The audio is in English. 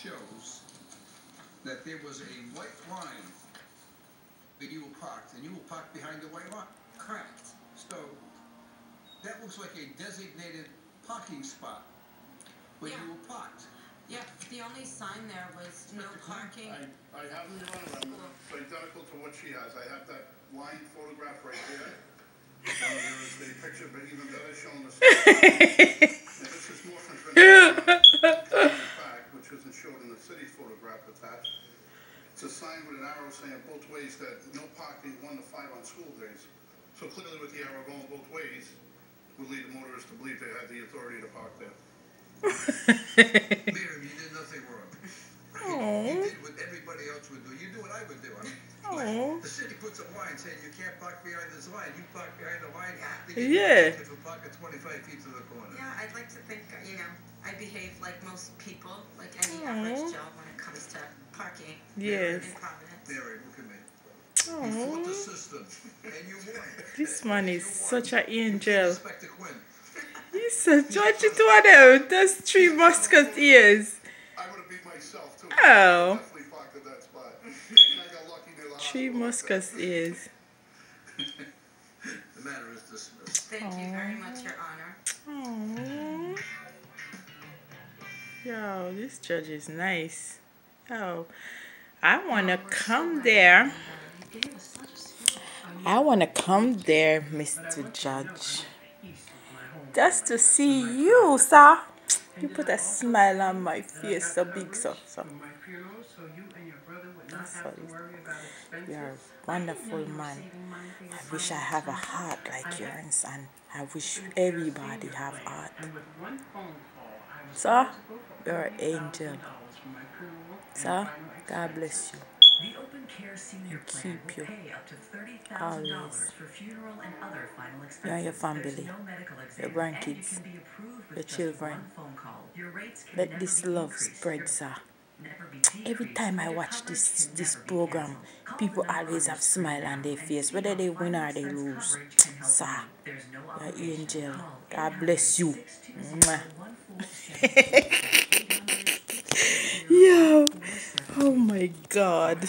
shows that there was a white line where you were parked, and you were parked behind the white line. Correct. So that looks like a designated parking spot where Yeah. you were parked. Yep, the only sign there was no parking. I, I have them run around, it's identical to what she has, I have that line photograph right there. Uh, there is the picture, but even better showing the. And this is more from the fact, which isn't shown in the city's photograph attached. It's a sign with an arrow saying both ways that no parking one to five on school days. So clearly with the arrow going both ways, would lead the motorists to believe they had the authority to park there. Miriam, you did nothing wrong. You did what everybody else would do. You do what I would do. I mean, Aw. The city puts a line saying you can't park behind this line. You park behind the line. Yeah. they get Yeah. you for parking 25 feet to the corner. Yeah, I'd like to think, uh, you know, I behave like most people, like any Aw. average Joe when it comes to parking Yes. in Mary, look at me. You the system, and you won. This man is You such an angel. Inspector Quinn. He's so judge it one out. Those three Musketeers. I would have beat myself too. Oh. Definitely parked at that spot. And I got lucky near the Three hospital. musket ears. The matter is dismissed. Thank you very much, Your Honor. Aww. Yo, this judge is nice. Yo, I wanna come there. I wanna come there, Mr. Judge. Just to see you, sir. You put a smile on my face, so big, so. so. That's what it- You're a wonderful man. I wish I have a heart like yours, and I wish everybody have heart. Sir, you're an angel. Sir, God bless you. The Open Care Senior And Plan keep will you pay up to $30,000 always. for funeral and other final expenses. You and your family, no your grandkids, you can be approved with your children. one phone call. Your rates can Let this love spread, sir. Every time I watch this this program, people always have your smile on their face, whether they win or they lose. coverage can help Sir, you. There's no you're obligation. angel. God bless you. 800-620-1467. Yo, oh my God.